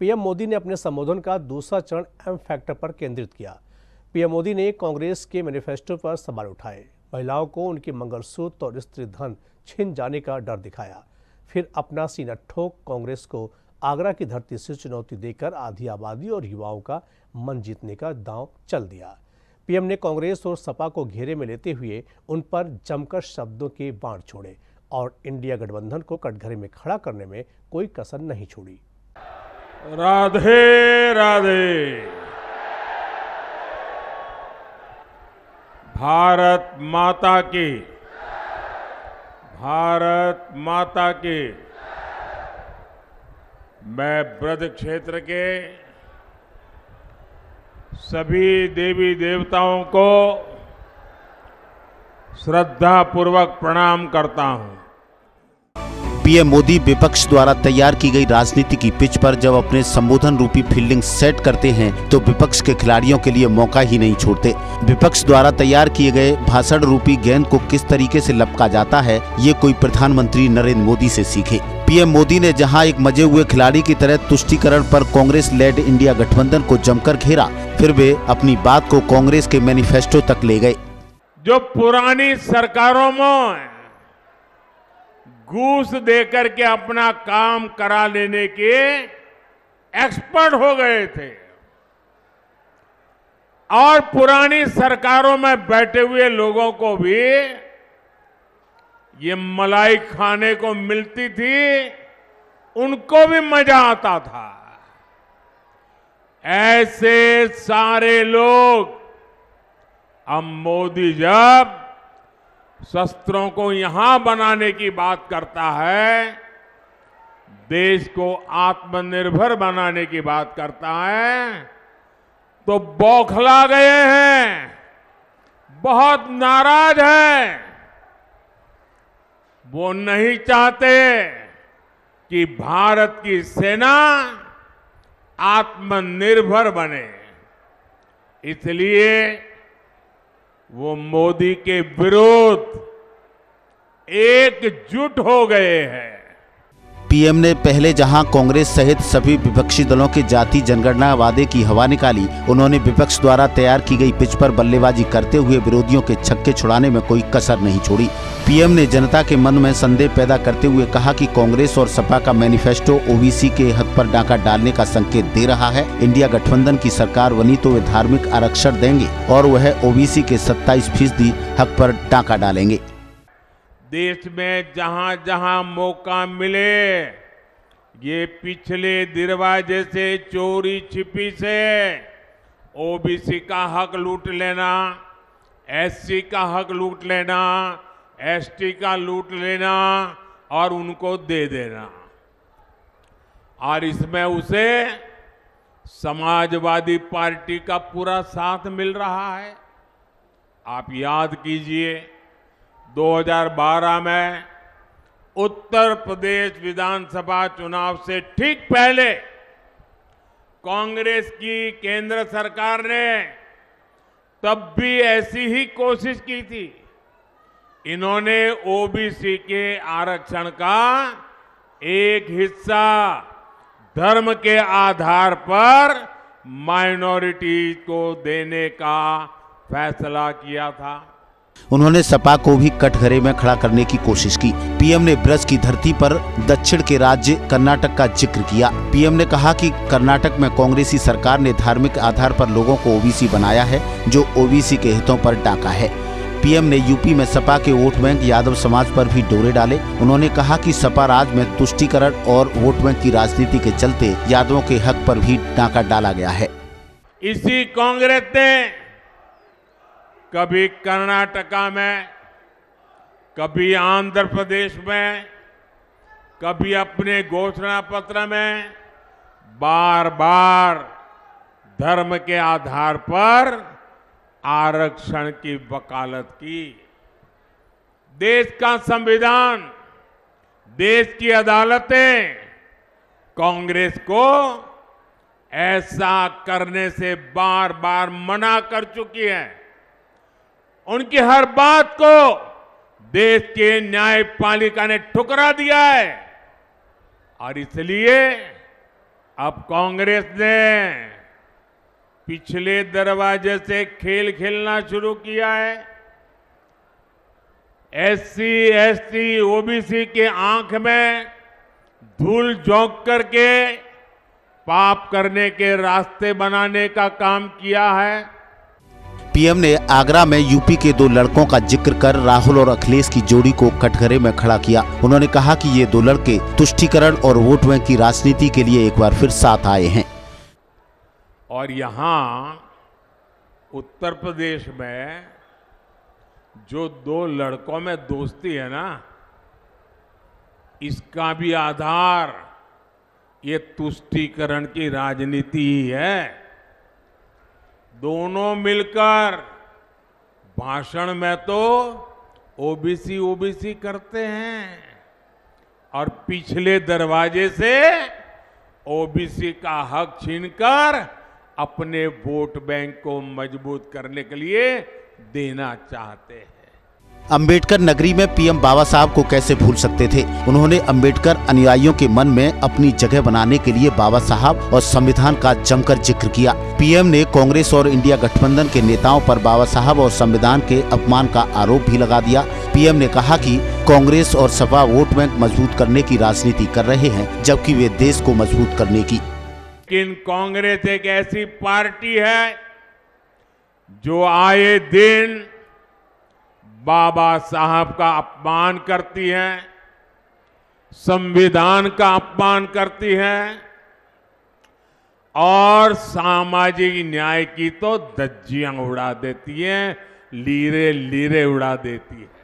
PM Modi ने अपने संबोधन का दूसरा चरण एम फैक्टर पर केंद्रित किया। पीएम मोदी ने कांग्रेस के मैनिफेस्टो पर सवाल उठाए। महिलाओं को उनके मंगलसूत्र और स्त्री धन छिन जाने का डर दिखाया। फिर अपना सीना ठोक कांग्रेस को आगरा की धरती से चुनौती देकर आधी आबादी और युवाओं का मन जीतने का दांव चल दिया। पीएम ने कांग्रेस और सपा को घेरे में लेते हुए उन पर जमकर शब्दों के बाण छोड़े और इंडिया गठबंधन को कटघरे में खड़ा करने में कोई कसर नहीं छोड़ी। राधे राधे। भारत माता की। भारत माता की। मैं ब्रज क्षेत्र के सभी देवी देवताओं को श्रद्धा पूर्वक प्रणाम करता हूँ। पीएम मोदी विपक्ष द्वारा तैयार की गई राजनीति की पिच पर जब अपने संबोधन रूपी फील्डिंग सेट करते हैं तो विपक्ष के खिलाड़ियों के लिए मौका ही नहीं छोड़ते। विपक्ष द्वारा तैयार किए गए भाषण रूपी गेंद को किस तरीके से लपका जाता है, ये कोई प्रधानमंत्री नरेंद्र मोदी से सीखे। पीएम मोदी ने जहाँ एक मज़े हुए खिलाड़ी की तरह तुष्टिकरण पर कांग्रेस लेड इंडिया गठबंधन को जमकर घेरा, फिर वे अपनी बात को कांग्रेस के मैनिफेस्टो तक ले गए। जो पुरानी सरकारों में घूस देकर के अपना काम करा लेने के एक्सपर्ट हो गए थे। और पुरानी सरकारों में बैठे हुए लोगों को भी ये मलाई खाने को मिलती थी, उनको भी मज़ा आता था। ऐसे सारे लोग, अब मोदी जब शस्त्रों को यहाँ बनाने की बात करता है, देश को आत्मनिर्भर बनाने की बात करता है तो बौखला गए हैं, बहुत नाराज़ है। वो नहीं चाहते कि भारत की सेना आत्मनिर्भर बने, इसलिए वो मोदी के विरोध एकजुट हो गए हैं। पीएम ने पहले जहाँ कांग्रेस सहित सभी विपक्षी दलों के जाति जनगणना वादे की हवा निकाली, उन्होंने विपक्ष द्वारा तैयार की गई पिच पर बल्लेबाजी करते हुए विरोधियों के छक्के छुड़ाने में कोई कसर नहीं छोड़ी। पीएम ने जनता के मन में संदेह पैदा करते हुए कहा कि कांग्रेस और सपा का मैनिफेस्टो ओबीसी के हक पर डाका डालने का संकेत दे रहा है। इंडिया गठबंधन की सरकार बनी तो वे धार्मिक आरक्षण देंगे और वह ओबीसी के सत्ताईस फ़ीसदी हक पर डाका डालेंगे। देश में जहाँ जहाँ मौका मिले, ये पिछले दरवाजे से चोरी छिपी से ओबीसी का हक लूट लेना, एससी का हक लूट लेना, एसटी का लूट लेना और उनको दे देना। और इसमें उसे समाजवादी पार्टी का पूरा साथ मिल रहा है। आप याद कीजिए 2012 में उत्तर प्रदेश विधानसभा चुनाव से ठीक पहले कांग्रेस की केंद्र सरकार ने तब भी ऐसी ही कोशिश की थी। इन्होंने ओबीसी के आरक्षण का एक हिस्सा धर्म के आधार पर माइनॉरिटी को देने का फैसला किया था। उन्होंने सपा को भी कटघरे में खड़ा करने की कोशिश की। पीएम ने ब्रज की धरती पर दक्षिण के राज्य कर्नाटक का ज़िक्र किया। पीएम ने कहा कि कर्नाटक में कांग्रेसी सरकार ने धार्मिक आधार पर लोगों को ओबीसी बनाया है, जो ओबीसी के हितों पर डाका है। पीएम ने यूपी में सपा के वोट बैंक यादव समाज पर भी डोरे डाले। उन्होंने कहा कि सपा राज में तुष्टिकरण और वोट बैंक की राजनीति के चलते यादवों के हक पर भी डाका डाला गया है। इसी कांग्रेस ने कभी कर्नाटका में, कभी आंध्र प्रदेश में, कभी अपने घोषणा पत्र में बार बार धर्म के आधार पर आरक्षण की वकालत की। देश का संविधान, देश की अदालतें कांग्रेस को ऐसा करने से बार बार मना कर चुकी है। उनकी हर बात को देश के न्यायपालिका ने ठुकरा दिया है। और इसलिए अब कांग्रेस ने पिछले दरवाजे से खेल खेलना शुरू किया है। एससी, एसटी, ओबीसी के आँख में धूल झोंक करके पाप करने के रास्ते बनाने का काम किया है। पीएम ने आगरा में यूपी के दो लड़कों का ज़िक्र कर राहुल और अखिलेश की जोड़ी को कटघरे में खड़ा किया। उन्होंने कहा कि ये दो लड़के तुष्टिकरण और वोट बैंक की राजनीति के लिए एक बार फिर साथ आए हैं। और यहाँ उत्तर प्रदेश में जो दो लड़कों में दोस्ती है ना, इसका भी आधार ये तुष्टीकरण की राजनीति ही है। दोनों मिलकर भाषण में तो ओबीसी ओबीसी करते हैं और पिछले दरवाजे से ओबीसी का हक छीनकर अपने वोट बैंक को मज़बूत करने के लिए देना चाहते हैं। अंबेडकर नगरी में पीएम बाबा साहब को कैसे भूल सकते थे? उन्होंने अंबेडकर अनुयायियों के मन में अपनी जगह बनाने के लिए बाबा साहब और संविधान का जमकर ज़िक्र किया। पीएम ने कांग्रेस और इंडिया गठबंधन के नेताओं पर बाबा साहब और संविधान के अपमान का आरोप भी लगा दिया। पीएम ने कहा कि कांग्रेस और सपा वोट बैंक मज़बूत करने की राजनीति कर रहे हैं, जबकि वे देश को मज़बूत करने की। लेकिन कांग्रेस एक ऐसी पार्टी है, जो आए दिन बाबा साहब का अपमान करती है, संविधान का अपमान करती है, और सामाजिक न्याय की तो धज्जियाँ उड़ा देती है, लीरे लीरे उड़ा देती है।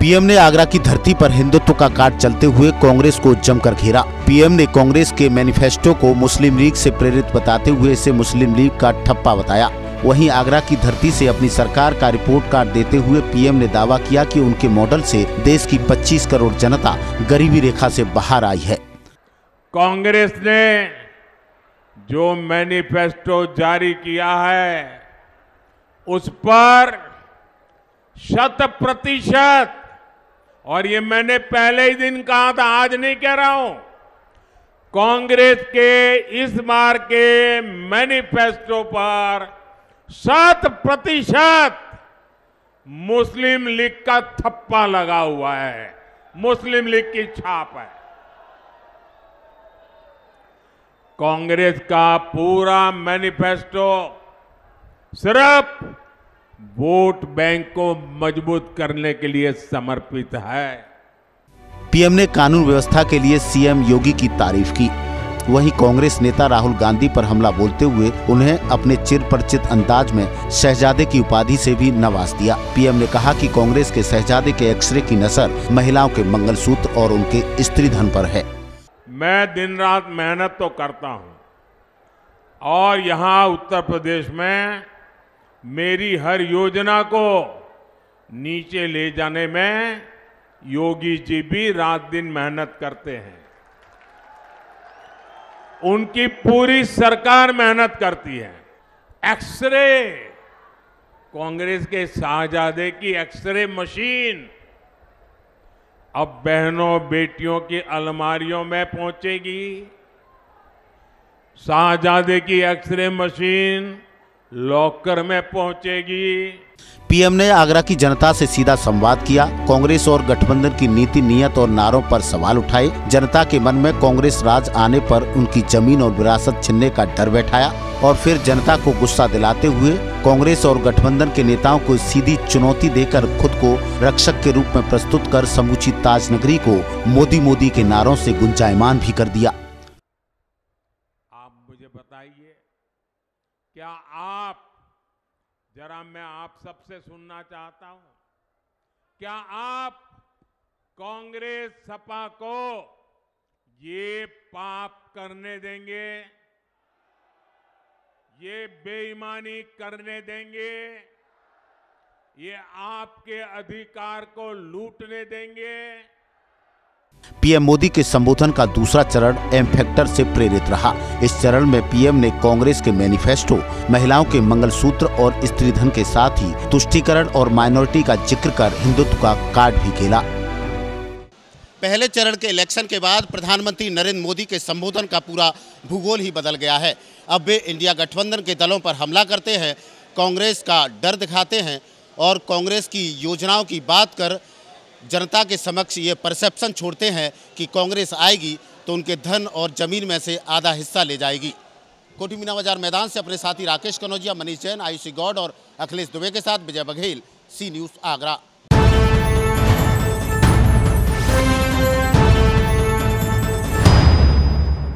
पीएम ने आगरा की धरती पर हिंदुत्व का कार्ड चलते हुए कांग्रेस को जमकर घेरा। पीएम ने कांग्रेस के मैनिफेस्टो को मुस्लिम लीग से प्रेरित बताते हुए इसे मुस्लिम लीग का ठप्पा बताया। वहीं आगरा की धरती से अपनी सरकार का रिपोर्ट कार्ड देते हुए पीएम ने दावा किया कि उनके मॉडल से देश की 25 करोड़ जनता गरीबी रेखा से बाहर आई है। कांग्रेस ने जो मैनिफेस्टो जारी किया है, उस पर शत प्रतिशत, और ये मैंने पहले ही दिन कहा था, आज नहीं कह रहा हूँ, कांग्रेस के इस बार के मैनिफेस्टो पर शत प्रतिशत मुस्लिम लीग का थप्पा लगा हुआ है। मुस्लिम लीग की छाप है। कांग्रेस का पूरा मैनिफेस्टो सिर्फ़ वोट बैंक को मज़बूत करने के लिए समर्पित है। पीएम ने कानून व्यवस्था के लिए सीएम योगी की तारीफ़ की। वहीं कांग्रेस नेता राहुल गांधी पर हमला बोलते हुए उन्हें अपने चिर परिचित अंदाज में शहजादे की उपाधि से भी नवाज़ दिया। पीएम ने कहा कि कांग्रेस के शहजादे के एक्सरे की नज़र महिलाओं के मंगलसूत्र और उनके स्त्री धन पर है। मैं दिन रात मेहनत तो करता हूँ और यहाँ उत्तर प्रदेश में मेरी हर योजना को नीचे ले जाने में योगी जी भी रात दिन मेहनत करते हैं। उनकी पूरी सरकार मेहनत करती है। एक्सरे कांग्रेस के शाहजादे की एक्सरे मशीन। अब बहनों, बेटियों की अलमारियों में पहुंचेगी। शाहजादे की एक्सरे मशीन लॉकर में पहुंचेगी। पीएम ने आगरा की जनता से सीधा संवाद किया। कांग्रेस और गठबंधन की नीति, नियत और नारों पर सवाल उठाए। जनता के मन में कांग्रेस राज आने पर उनकी ज़मीन और विरासत छीनने का डर बैठाया और फिर जनता को गुस्सा दिलाते हुए कांग्रेस और गठबंधन के नेताओं को सीधी चुनौती देकर खुद को रक्षक के रूप में प्रस्तुत कर समूची ताजनगरी को मोदी मोदी के नारों से गुंजायमान भी कर दिया। आप मुझे बताइए, क्या आप जरा मैं आप सबसे सुनना चाहता हूँ। क्या आप कांग्रेस सपा को ये पाप करने देंगे? ये बेईमानी करने देंगे? ये आपके अधिकार को लूटने देंगे? पीएम मोदी के संबोधन का दूसरा चरण एम फैक्टर से प्रेरित रहा। इस चरण में पीएम ने कांग्रेस के मैनिफेस्टो, महिलाओं के मंगलसूत्र और स्त्री धन के साथ ही तुष्टीकरण और माइनॉरिटी का ज़िक्र कर हिंदुत्व का कार्ड भी खेला। पहले चरण के इलेक्शन के बाद प्रधानमंत्री नरेंद्र मोदी के संबोधन का पूरा भूगोल ही बदल गया है। अब वे इंडिया गठबंधन के दलों पर हमला करते हैं, कांग्रेस का डर दिखाते हैं और कांग्रेस की योजनाओं की बात कर जनता के समक्ष ये परसेप्शन छोड़ते हैं कि कांग्रेस आएगी तो उनके धन और ज़मीन में से आधा हिस्सा ले जाएगी। कोठी मीना बाज़ार मैदान से अपने साथी राकेश कनौजिया मनीष जैन, आयुषी गौड और अखिलेश दुबे के साथ विजय बघेल, सी न्यूज़ आगरा।